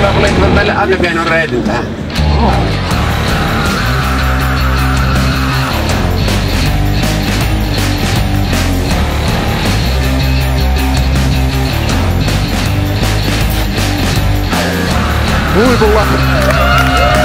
la volete per bella abbia che non Louisville Uivulla